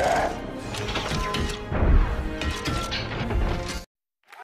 Yeah!